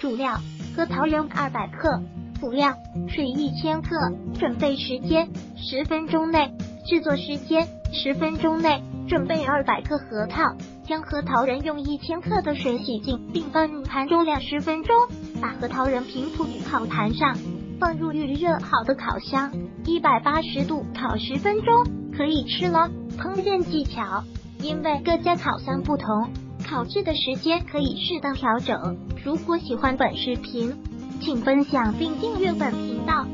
主料：核桃仁二百克，辅料：水一千克。准备时间：十分钟内。制作时间：十分钟内。准备二百克核桃，将核桃仁用一千克的水洗净，并放入盘中两十分钟。把核桃仁平铺于烤盘上，放入预热好的烤箱，一百八十度烤十分钟，可以吃了。烹饪技巧：因为各家烤箱不同，烤制的时间可以适当调整。如果喜欢本视频，请分享并订阅本频道。